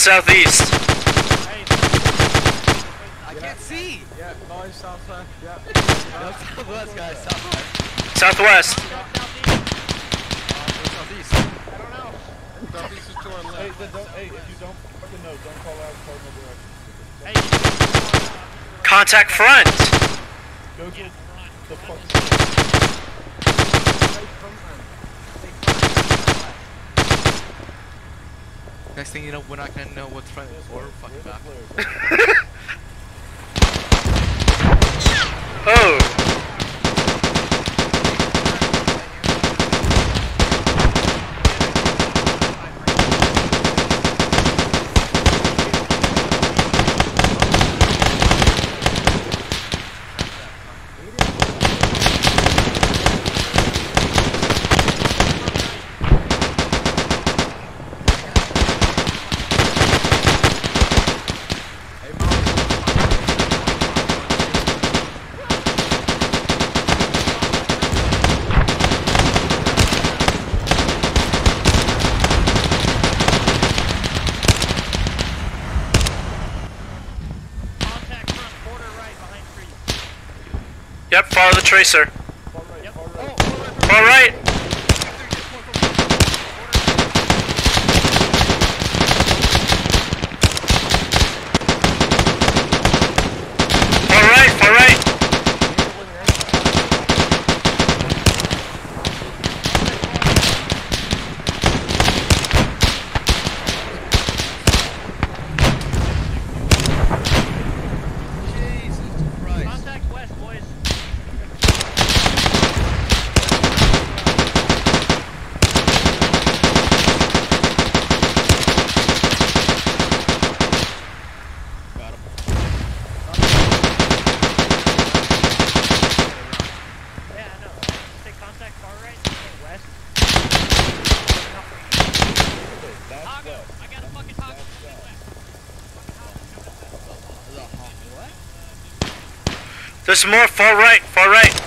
Contact moving southeast. I can't see. Yeah, noise southwest. Yeah. No, southwest, guys. Southwest. Southwest. Southeast. I don't know. Southeast is to our left. Hey, don't, hey, if you don't fucking know, don't call out cardinal direction. Hey, Contact front. Go get the fucking... Next thing you know, we're not gonna know what's front or fucking back. Oh. contact front, quarter right behind trees. Yep, follow the tracer. Far right, far right. Far right. Far right, far right. Jesus Christ. Contact west, boys. Got him. Yeah, I know. Say contact far right, say west. That's Taco, west. I got a fucking taco. What? There's more far right, far right.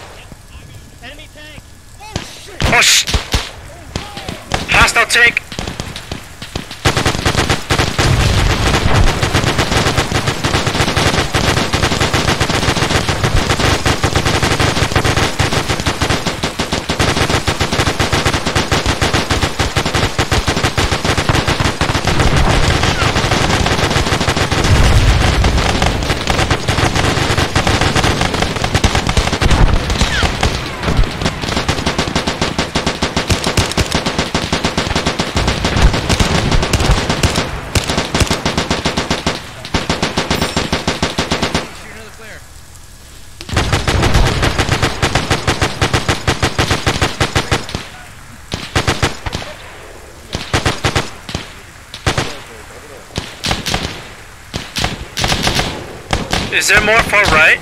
Is there more far right?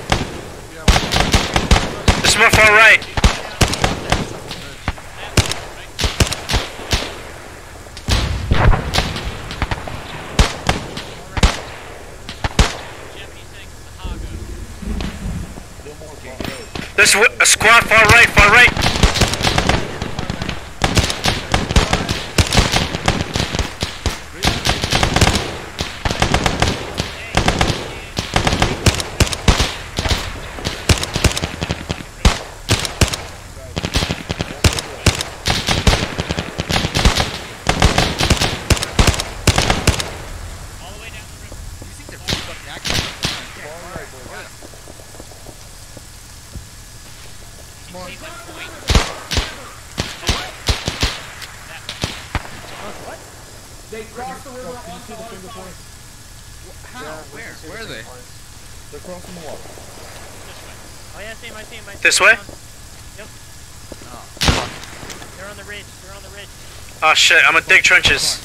There's more far right. There's a squad far right, far right. All the way down the river. These things are pretty fucking accurate. Far right, boys. Come on. Stay one point. They crossed the river Can you see the finger points? How? Where? Where are they? They're crossing the water. This way. Oh yeah, I see him, I see him, I see This him. way? Yep. Oh. They're on the ridge, they're on the ridge. Oh shit, I'm gonna dig trenches.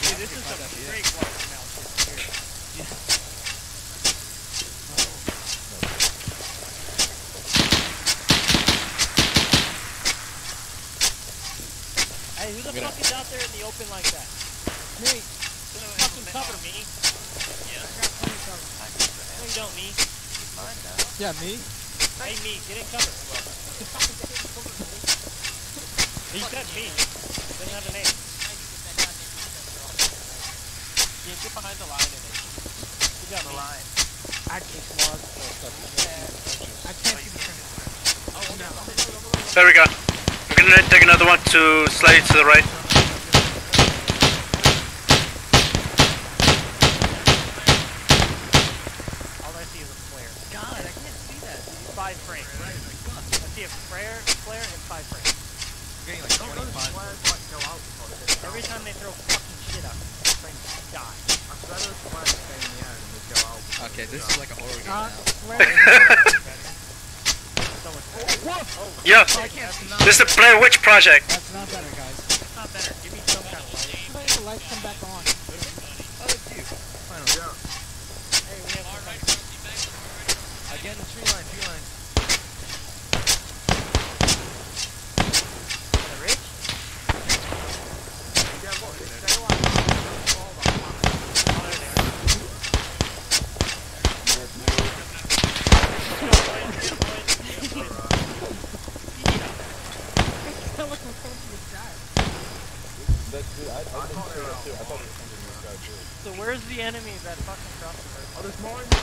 Dude, this is a great water now. Hey, who the fuck is out there in the open like that? Me. Fucking cover me. Yeah. No, you don't, me. Yeah, me? Hey, me, get in cover. He said me. Doesn't have a name. Yeah, get behind the line and You got the line. I take one. I can't see the There we go. We're gonna take another one to slightly to the right. All I see is a flare. God, I can't see that. dude. Five frames. I see a flare, flare, and five frames. Getting like 25. Every time they throw fucking shit up, frames die. Okay, this is like a horror game Uh, now. flare. Yeah, I this is the Blair Witch Project. That's not better, guys. It's not better. Give me some kind of light. Let the lights come back on. Oh, it's you. Finally. Hey, we have some light. Again, tree line, tree line. The rich? That's good. I, I didn't see that too. I thought it was something this guy did. So where's the enemy that fucking crossed the road? Oh, there's more in the tree, in the tree, in the tree. Contact sub. What the fuck is that?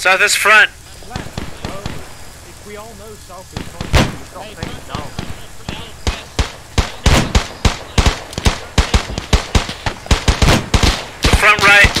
South is front. If we all know South is coming, stop saying no. The front right.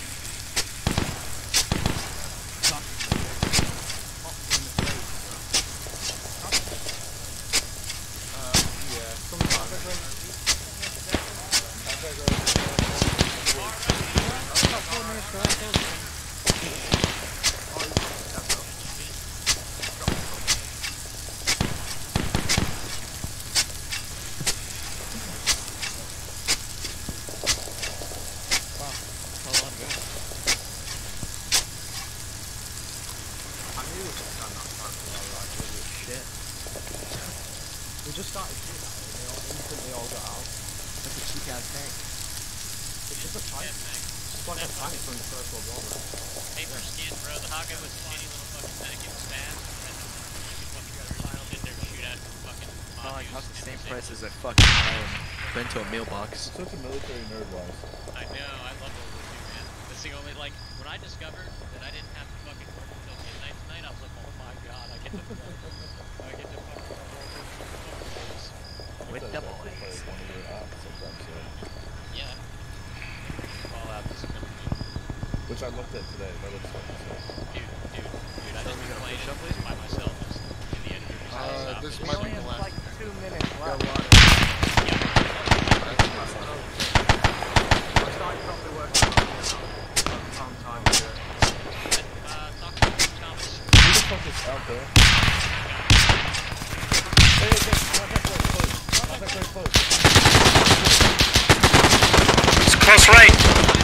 We just started shooting at them, they all instantly all got out. That's a cheap ass tank. It's just a tank. It's just like a from the First World War. man. Paper skin, bro. The Hawkeye was a shitty little fucking tank. It was fast. And then you could fucking go piled in there and shoot at fucking Not like mobs the same price as a fucking um, bento meal box. Such a military nerd, wise. I know. I love World War II, man. That's the only like when I discovered that I didn't have to fucking work until midnight tonight. I was like, oh my god, I get to. I get to fucking. With That's the actually boys. like one of your apps sometimes, so. Yeah. Fallout is gonna be Which I looked at today. That looks fucking sick. dude, dude, dude. I So didn't we play it up, by myself. Just in the editor. just Uh, this it. might be the last. like two minutes left. Talk to Thomas. Who the fuck is out there? Hey, hey, hey, contact right close. Contact right close. It's close right.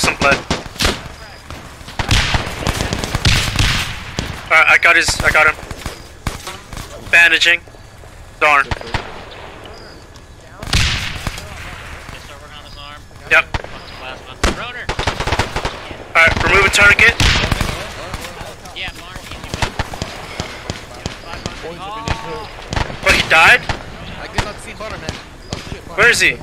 Lost some blood. Alright, I got his. I got him. Bandaging. Darn. Just start working on his. Yep. Fucking plasma. Roner! Alright, remove a tourniquet. Yeah, Mark, easy bud. Five hundred. Boys, if you need to, But he died? I did not see Butter, man. Oh. Where is he?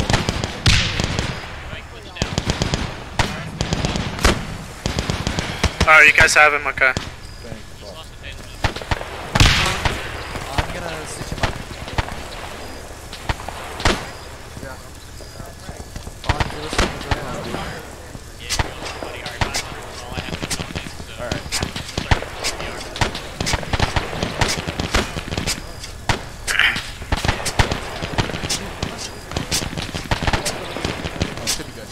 Alright, you guys have him. Okay. thanks. Just lost the taser. I'm gonna stitch him up. Yeah. On to this one, the ground, dude. Yeah, you're going, buddy. Alright, 500 is all I have to do on these, so. Alright. Start getting CPR. Oh, should be good.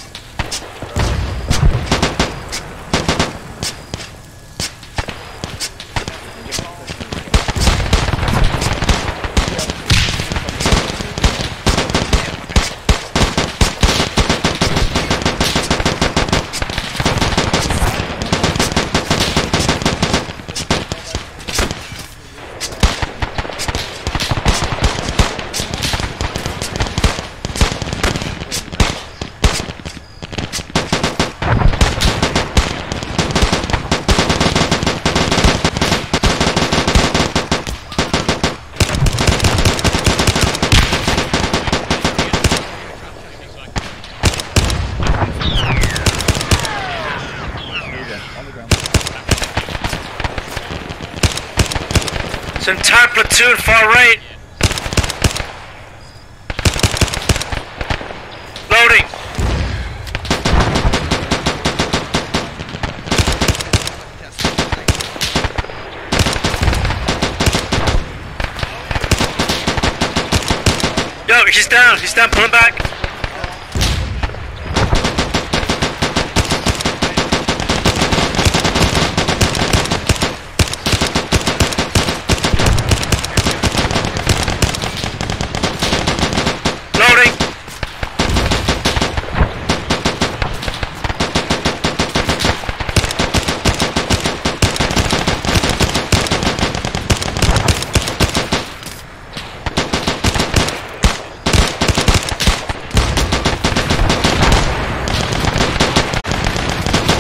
On the ground. It's entire platoon far right. Loading. Yo, he's down. He's down. Pull him back.